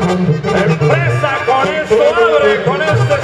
Empresa con esto abre, con esto.